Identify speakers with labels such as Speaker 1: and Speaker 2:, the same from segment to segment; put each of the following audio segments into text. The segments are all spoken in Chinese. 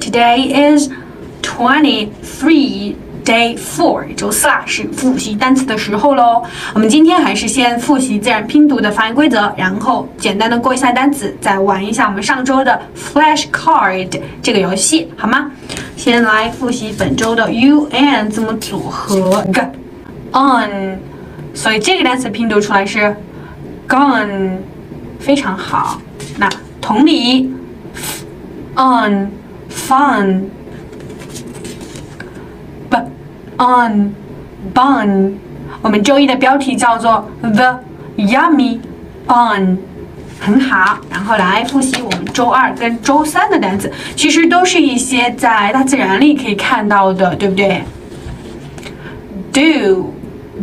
Speaker 1: Today is twenty three. Day four，周四啦，是复习单词的时候喽。我们今天还是先复习自然拼读的发音规则，然后简单的过一下单词，再玩一下我们上周的 Flashcard 这个游戏，好吗？先来复习本周的 U N 字母组合，gun，所以这个单词拼读出来是 gone，非常好。那同理，on fun。on bun，我们周一的标题叫做 The Yummy Bun，很好。然后来复习我们周二跟周三的单词，其实都是一些在大自然里可以看到的，对不对？Do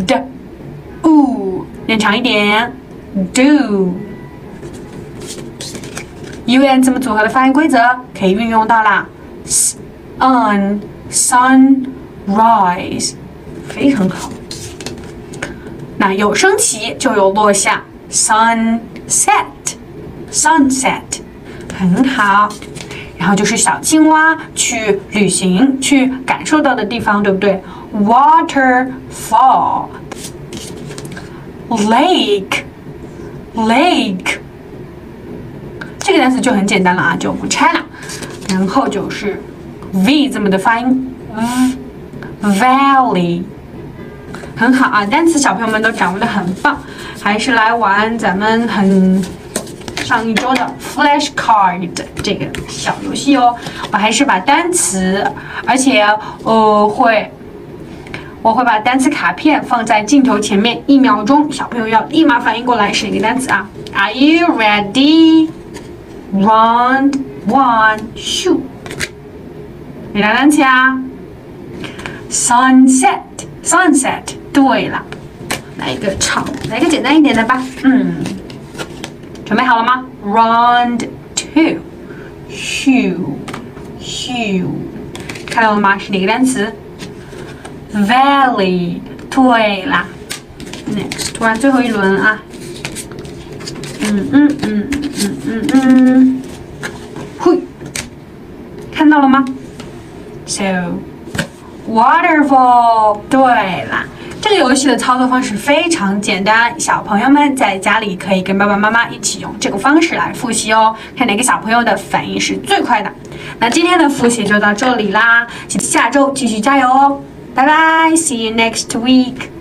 Speaker 1: d o 念长一点，do。U N 字母组合的发音规则可以运用到啦，sun sun。rise，非常好。那有升起就有落下，sunset，sunset，很好。然后就是小青蛙去旅行去感受到的地方，对不对？waterfall，lake，lake，个单词就很简单了啊，就不拆了。然后就是 v 字母的发音。Valley，很好啊，单词小朋友们都掌握的很棒，还是来玩咱们很上一周的 Flashcard 这个小游戏哦。我还是把单词，而且呃会，我会把单词卡片放在镜头前面，一秒钟，小朋友要立马反应过来是哪个单词啊？Are you ready? Round one, shoot！哪个单词啊？Sunset, sunset，对了，来一个长，来一个简单一点的吧。嗯，准备好了吗？Round two, shoe, shoe，看到了吗？是哪个单词？Valley，对啦。Next，突然最后一轮啊。 嗯嗯嗯嗯嗯嗯，嘿，看到了吗？So。Waterfall，对啦，这个游戏的操作方式非常简单，小朋友们在家里可以跟爸爸妈妈一起用这个方式来复习哦，看哪个小朋友的反应是最快的。那今天的复习就到这里啦，下周继续加油哦，拜拜，See you next week。